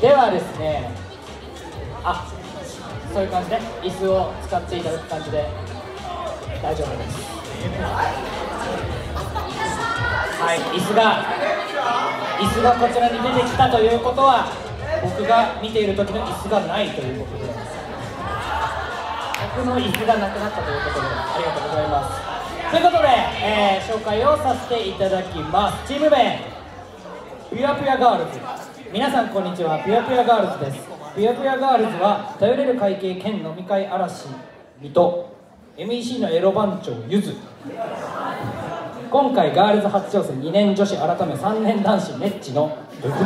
ではですねあそういう感じで椅子を使っていただく感じで大丈夫です。はい椅子が椅子がこちらに出てきたということは僕が見ている時の椅子がないということで僕の椅子がなくなったということでありがとうございます。ということで、えー紹介をさせていただきます。チーム名ピュアピュアガールズ。皆さんこんにちは。ピュアピュアガールズです。ピュアピュアガールズは頼れる会計兼飲み会嵐水戸 MEC のエロ番長ゆず。今回ガールズ初挑戦2年女子改め3年男子ネッチのどういうこ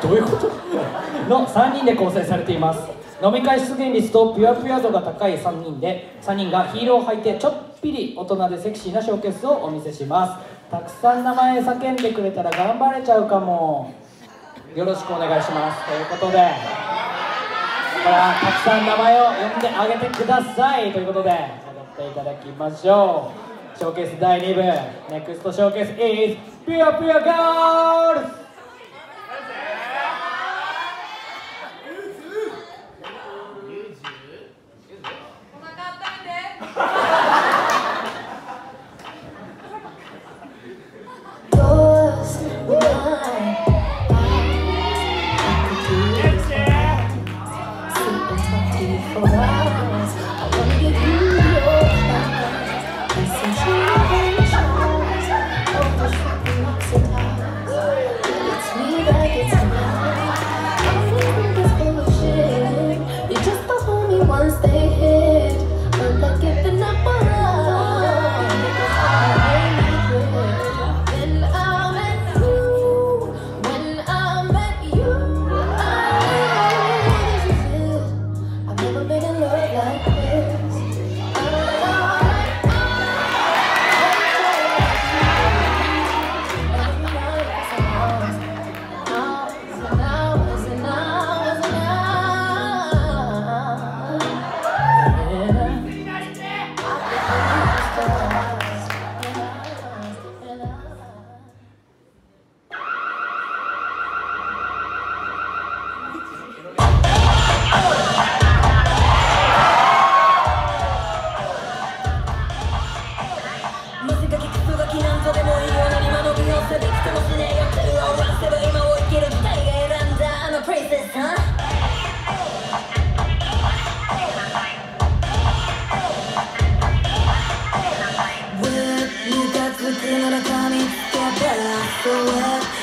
と？どういうこと？の3人で構成されています。飲み会出現率とピュアピュア度が高い3人で3人がヒールを履いてちょっぴり大人でセクシーなショーケースをお見せします。たくさん名前叫んでくれたら頑張れちゃうかもよろしくお願いします。ということでだからたくさん名前を呼んであげてください。ということで踊っていただきましょう。ショーケース第2部ネクストショーケース is ピュアピュアガールズ Oh, wow. good. カつくなら髪つけた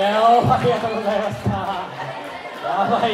やーありがとうございました。やばい